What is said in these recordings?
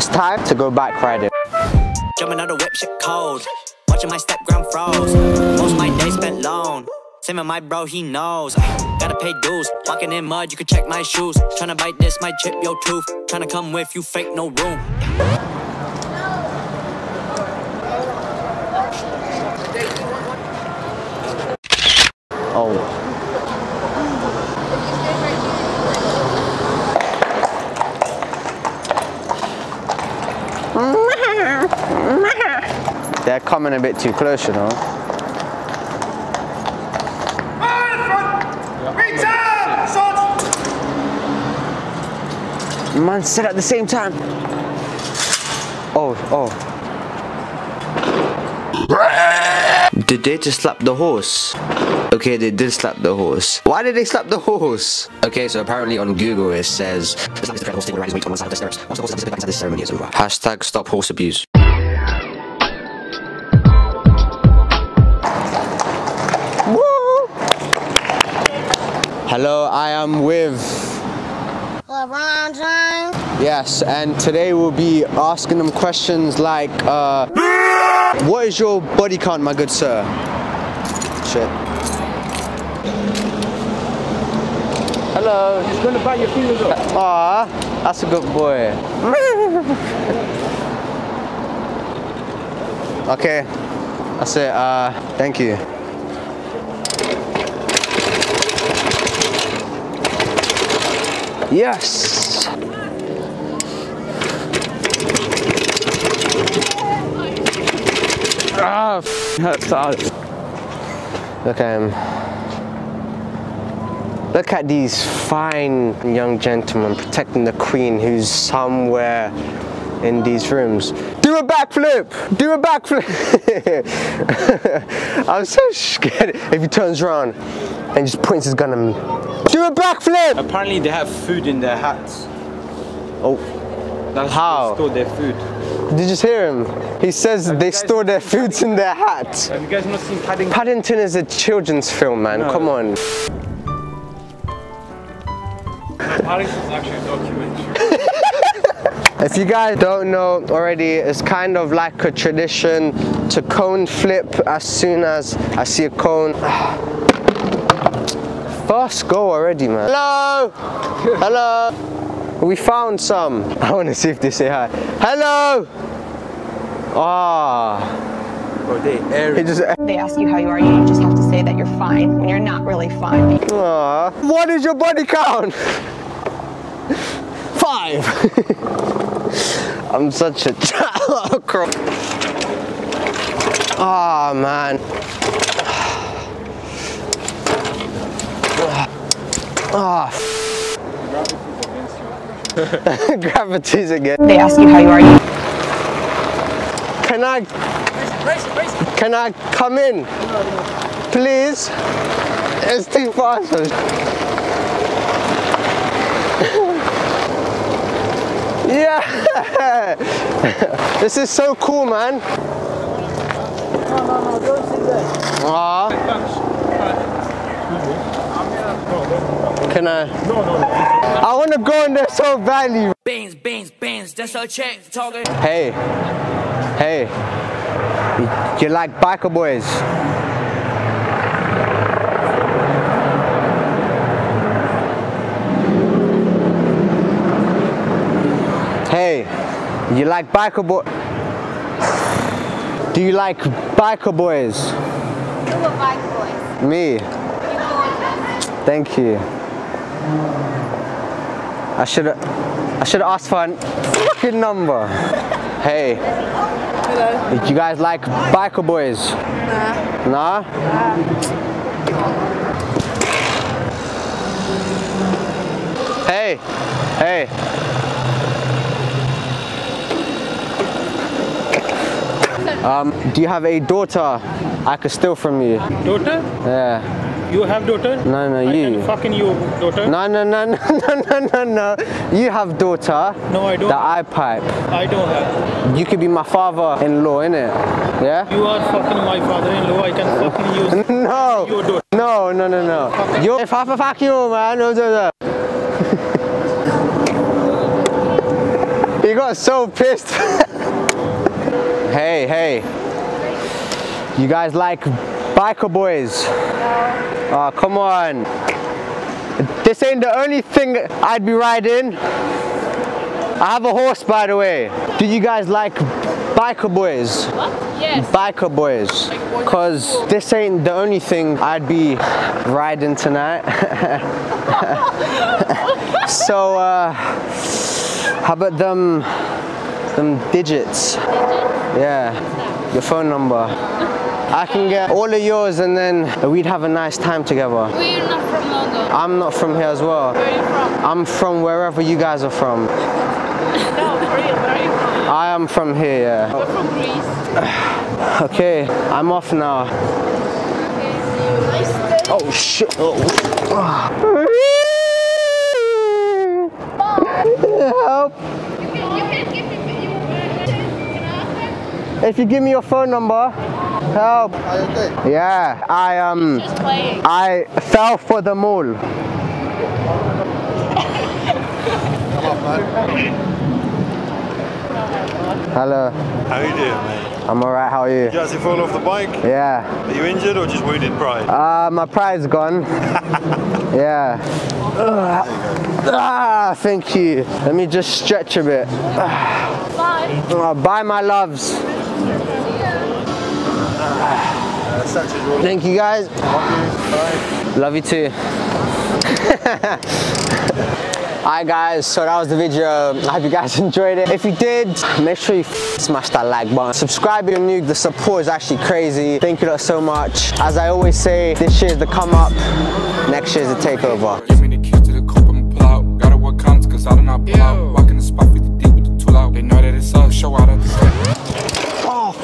It's time to go back riding. Jumping the whip, shit cold. Watching my step ground froze. Most of my days spent alone. Same with my bro, he knows. Gotta pay dues. Walking in mud, you can check my shoes. Tryna bite this, might chip your tooth. Tryna come with you, fake no room. Oh. They're coming a bit too close, you know. Man said at the same time. Oh, oh. Did they just slap the horse? Okay, they did slap the horse. Why did they slap the horse? Okay, so apparently on Google it says Hashtag stop horse abuse. Hello, I am with LeBron James. Yes, and today we'll be asking them questions like, uh, what is your body count, my good sir? Shit. Hello. He's gonna bite your fingers off. Aw, that's a good boy. okay, that's it. Uh, thank you. Yes. Ah, hurts out. Look at him. Look at these fine young gentlemen protecting the queen who's somewhere in these rooms. Do a backflip! Do a backflip! I'm so scared if he turns around and just points his gun at me. Do a backflip! Apparently they have food in their hats. Oh, That's How? They store their food. did you just hear him? He says they store their foods in their hats. Have you guys not seen Paddington? Paddington is a children's film, man. No. Come on. Paddington's actually a documentary. If you guys don't know already, it's kind of like a tradition to cone flip as soon as I see a cone. First go already, man. Hello! Hello! We found some. I want to see if they say hi. Hello! Ah, Or they just. they ask you how you are, you just have to say that you're fine when you're not really fine. Ah. What is your body count? Five. I'm such a child. Ah man. Ah. Gravity's again. They ask you how you are, Can I? Can I come in? Please? It's too fast. Yeah! this is so cool, man. No, no, no, don't sit there. Aw, can I? No, no, no. I want to go in there so badly. Beans, beans, beans, that's our check. Talking. Hey, hey, you like biker boys? Hey, you like biker boy? Do you like biker boys? Who will buy boys? Me. Thank you. I should have I should asked for a fucking number. Hey. Hello. You guys like biker boys? Nah. Nah? Hey. Hey. Um, do you have a daughter I could steal from you? Daughter? Yeah. You have daughter? No, no, I you. fucking you, daughter. No, no, no, no, no, no, no, no. You have daughter. No, I don't. The I pipe. I don't have. You could be my father-in-law, innit? Yeah? You are fucking my father-in-law. I can fucking use No. your daughter. No, no, no, no. You if I fuck you, man. No, no, no. he got so pissed. Hey, hey. You guys like biker boys? Oh, come on. This ain't the only thing I'd be riding. I have a horse, by the way. Do you guys like biker boys? What? Yes. Biker boys. Cause this ain't the only thing I'd be riding tonight. so, uh, how about them, them digits? Yeah, your phone number. I can get all of yours and then we'd have a nice time together. We're not from London. I'm not from here as well. Where are you from? I'm from wherever you guys are from. No, for real. Where are you from? I am from here, yeah. We're from Greece. Okay, I'm off now. Okay, see you. Nice day. Oh shit. Oh. Help. If you give me your phone number, help. Yeah, I um I fell for the mole. Hello, How you doing, mate? I'm alright, how are you? Did you actually fall off the bike? Yeah. Are you injured or just wounded pride? Uh, my pride's gone. yeah. Ugh. Ah, thank you. Let me just stretch a bit. Bye. Uh, bye, my loves. Thank you, guys. Love you too. Alright guys, so that was the video. I hope you guys enjoyed it. If you did, make sure you smash that like button. Subscribe if you're new, the support is actually crazy. Thank you lot so much. As I always say, this year's the come up, next year's the takeover. Give me the keys to the coupe, I'ma pull out. Gotta work counts, cause I do not pull out. Walk in the spot, 50 deep with the tool out. They know that it's us, show out at the gate. Oh,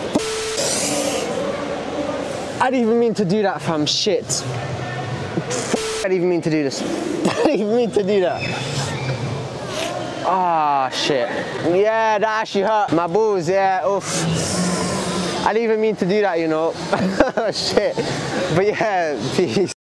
I didn't even mean to do that, fam. Shit. I didn't even mean to do this. I didn't even mean to do that. Ah, shit. Yeah, that actually hurt. My balls, yeah, oof. I didn't even mean to do that, you know. shit. But yeah, peace.